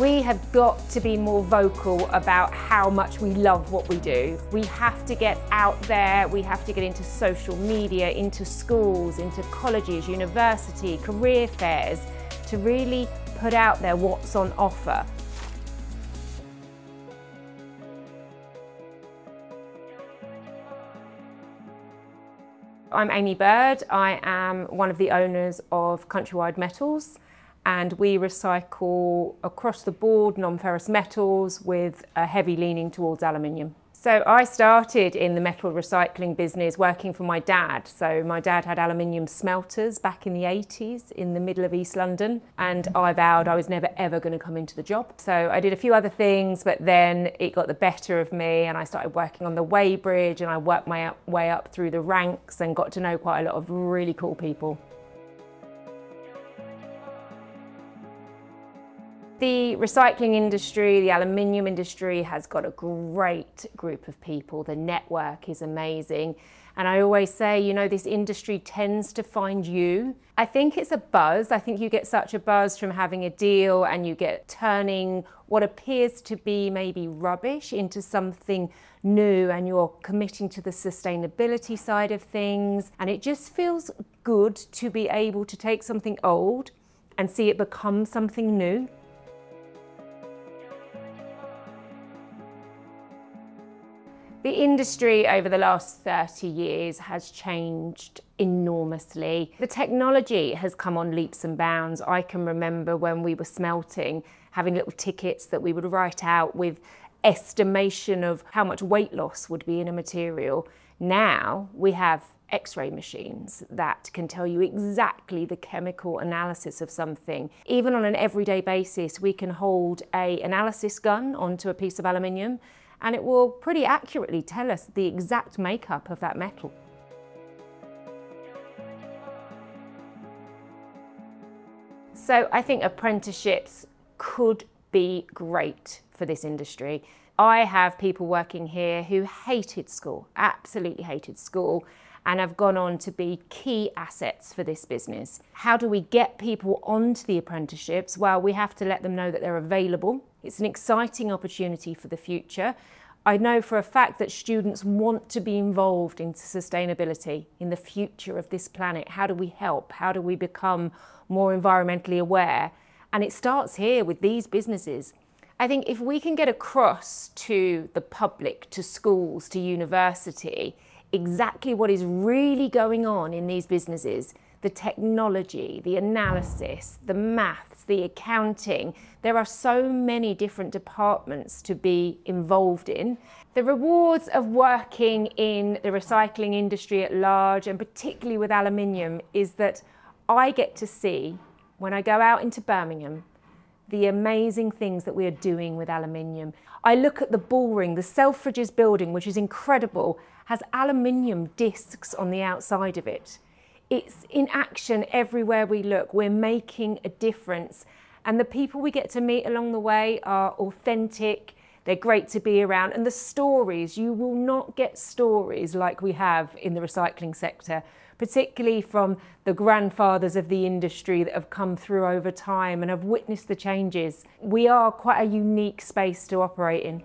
We have got to be more vocal about how much we love what we do. We have to get out there, we have to get into social media, into schools, into colleges, university, career fairs, to really put out there what's on offer. I'm Amy Bird. I am one of the owners of Countrywide Metals and we recycle across the board non-ferrous metals with a heavy leaning towards aluminium. So I started in the metal recycling business working for my dad. So my dad had aluminium smelters back in the 80s in the middle of East London and I vowed I was never ever going to come into the job. So I did a few other things but then it got the better of me and I started working on the weighbridge and I worked my way up through the ranks and got to know quite a lot of really cool people. The recycling industry, the aluminium industry has got a great group of people. The network is amazing. And I always say, you know, this industry tends to find you. I think it's a buzz. I think you get such a buzz from having a deal and you get turning what appears to be maybe rubbish into something new and you're committing to the sustainability side of things. And it just feels good to be able to take something old and see it become something new. The industry over the last 30 years has changed enormously. The technology has come on leaps and bounds. I can remember when we were smelting, having little tickets that we would write out with estimation of how much weight loss would be in a material. Now we have x-ray machines that can tell you exactly the chemical analysis of something. Even on an everyday basis, we can hold a analysis gun onto a piece of aluminium and it will pretty accurately tell us the exact makeup of that metal. So I think apprenticeships could be great for this industry. I have people working here who hated school, absolutely hated school, and have gone on to be key assets for this business. How do we get people onto the apprenticeships? Well, we have to let them know that they're available. It's an exciting opportunity for the future. I know for a fact that students want to be involved in sustainability, in the future of this planet. How do we help? How do we become more environmentally aware? And it starts here with these businesses. I think if we can get across to the public, to schools, to university, exactly what is really going on in these businesses the technology, the analysis, the maths, the accounting. There are so many different departments to be involved in. The rewards of working in the recycling industry at large, and particularly with aluminium, is that I get to see, when I go out into Birmingham, the amazing things that we are doing with aluminium. I look at the Bullring, the Selfridges building, which is incredible, has aluminium discs on the outside of it. It's in action everywhere we look. We're making a difference. And the people we get to meet along the way are authentic, they're great to be around. And the stories, you will not get stories like we have in the recycling sector, particularly from the grandfathers of the industry that have come through over time and have witnessed the changes. We are quite a unique space to operate in.